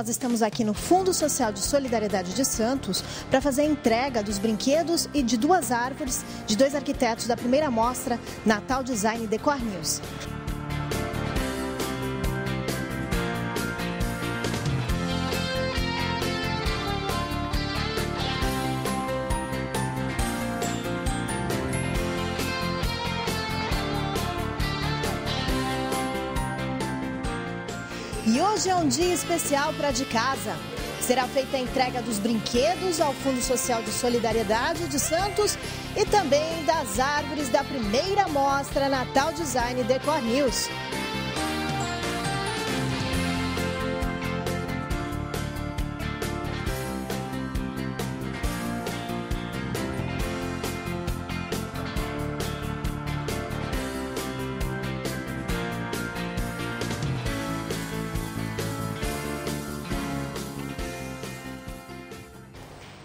Nós estamos aqui no Fundo Social de Solidariedade de Santos para fazer a entrega dos brinquedos e de duas árvores de dois arquitetos da primeira mostra Natal Design Decor News. Hoje é um dia especial para de casa. Será feita a entrega dos brinquedos ao Fundo Social de Solidariedade de Santos e também das árvores da primeira mostra Natal Design Decor News.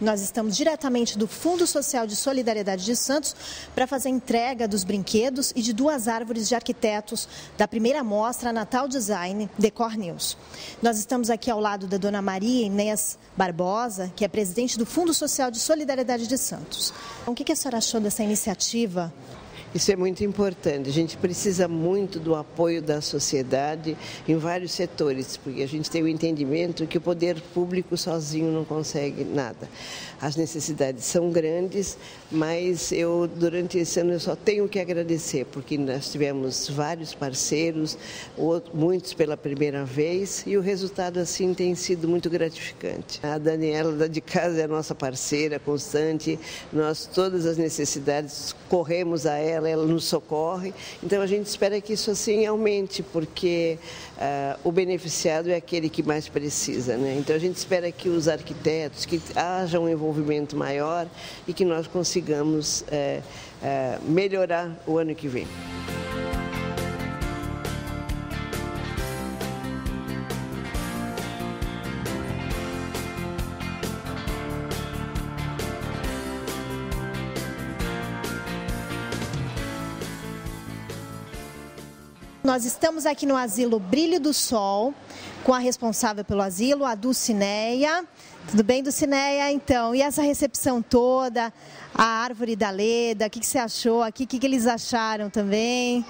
Nós estamos diretamente do Fundo Social de Solidariedade de Santos para fazer a entrega dos brinquedos e de duas árvores de arquitetos da primeira mostra Natal Design Decor News. Nós estamos aqui ao lado da dona Maria Inês Barbosa, que é presidente do Fundo Social de Solidariedade de Santos. Então, o que a senhora achou dessa iniciativa isso é muito importante. A gente precisa muito do apoio da sociedade em vários setores, porque a gente tem o entendimento que o poder público sozinho não consegue nada. As necessidades são grandes, mas eu durante esse ano eu só tenho que agradecer, porque nós tivemos vários parceiros, muitos pela primeira vez, e o resultado assim tem sido muito gratificante. A Daniela da de casa é a nossa parceira constante, nós todas as necessidades corremos a ela, ela nos socorre. Então a gente espera que isso assim aumente, porque uh, o beneficiado é aquele que mais precisa. Né? Então a gente espera que os arquitetos, que haja um envolvimento maior e que nós consigamos uh, uh, melhorar o ano que vem. Nós estamos aqui no asilo Brilho do Sol, com a responsável pelo asilo, a Dulcineia. Tudo bem, Dulcineia? Então, e essa recepção toda, a árvore da Leda, o que, que você achou aqui? O que, que eles acharam também?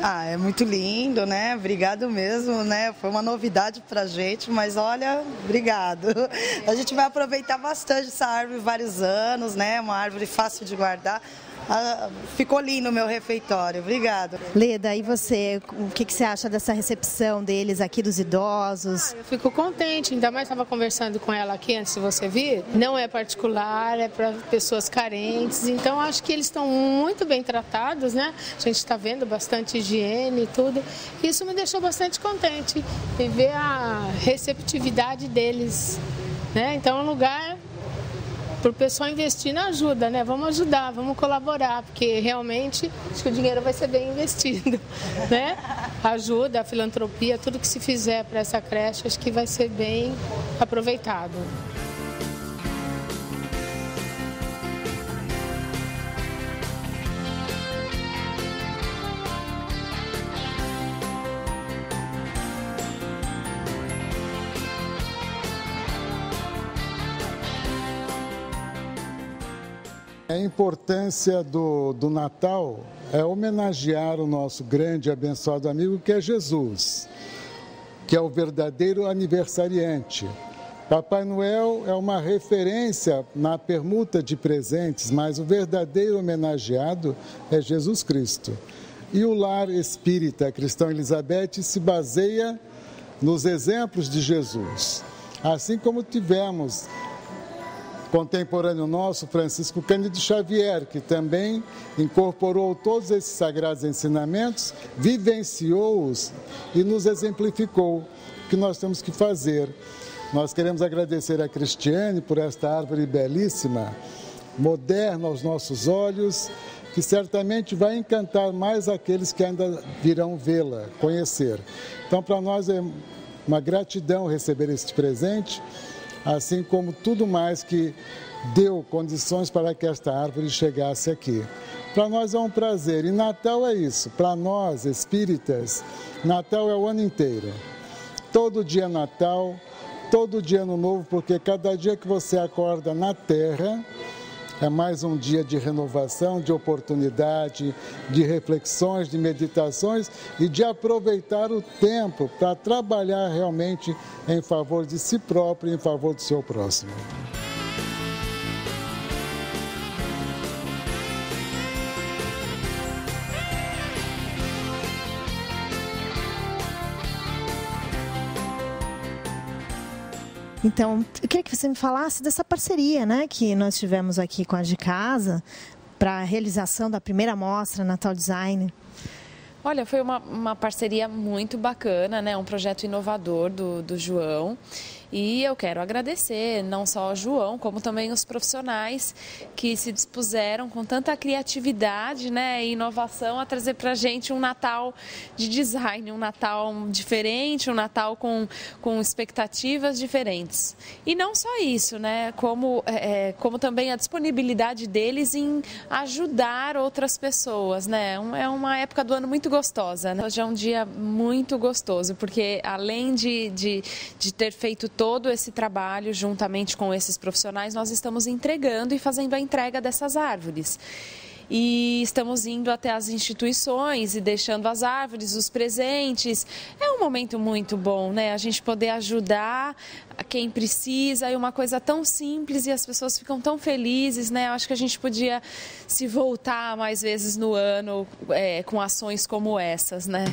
Ah, é muito lindo, né? Obrigado mesmo, né? Foi uma novidade pra gente, mas olha, obrigado. A gente vai aproveitar bastante essa árvore vários anos, né? Uma árvore fácil de guardar. Ah, ficou lindo o meu refeitório. Obrigada. Leda, e você, o que, que, você acha dessa recepção deles aqui, dos idosos? Ah, eu fico contente, ainda mais estava conversando com ela aqui antes de você vir. Não é particular, é para pessoas carentes, então acho que eles estão muito bem tratados, né? A gente está vendo bastante higiene e tudo. Isso me deixou bastante contente e ver a receptividade deles. Né? Então é um lugar para o pessoal investir na ajuda, né? Vamos ajudar, vamos colaborar, porque realmente acho que o dinheiro vai ser bem investido, né? A ajuda, a filantropia, tudo que se fizer para essa creche, acho que vai ser bem aproveitado. A importância do, do Natal é homenagear o nosso grande e abençoado amigo que é Jesus, que é o verdadeiro aniversariante. Papai Noel é uma referência na permuta de presentes, mas o verdadeiro homenageado é Jesus Cristo. E o lar espírita Cristão Elizabeth se baseia nos exemplos de Jesus. Assim como tivemos contemporâneo nosso, Francisco Cândido Xavier, que também incorporou todos esses sagrados ensinamentos, vivenciou-os e nos exemplificou o que nós temos que fazer. Nós queremos agradecer a Cristiane por esta árvore belíssima, moderna aos nossos olhos, que certamente vai encantar mais aqueles que ainda virão vê-la, conhecer. Então, para nós é uma gratidão receber este presente assim como tudo mais que deu condições para que esta árvore chegasse aqui. Para nós é um prazer. E Natal é isso. Para nós, espíritas, Natal é o ano inteiro. Todo dia é Natal, todo dia ano novo, porque cada dia que você acorda na terra, é mais um dia de renovação, de oportunidade, de reflexões, de meditações e de aproveitar o tempo para trabalhar realmente em favor de si próprio e em favor do seu próximo. Então, eu queria que você me falasse dessa parceria né, que nós tivemos aqui com a de casa para a realização da primeira mostra Natal Design. Olha, foi uma, uma parceria muito bacana, né? um projeto inovador do, do João. E eu quero agradecer não só ao João, como também os profissionais que se dispuseram com tanta criatividade né, e inovação a trazer para a gente um Natal de design, um Natal diferente, um Natal com, com expectativas diferentes. E não só isso, né, como, é, é como também a disponibilidade deles em ajudar outras pessoas. Né? É uma época do ano muito gostosa. Né? Hoje é um dia muito gostoso, porque além de, de, de ter feito todo todo esse trabalho, juntamente com esses profissionais, nós estamos entregando e fazendo a entrega dessas árvores e estamos indo até as instituições e deixando as árvores, os presentes. É um momento muito bom, né? A gente poder ajudar quem precisa e uma coisa tão simples e as pessoas ficam tão felizes, né? Eu acho que a gente podia se voltar mais vezes no ano é, com ações como essas, né?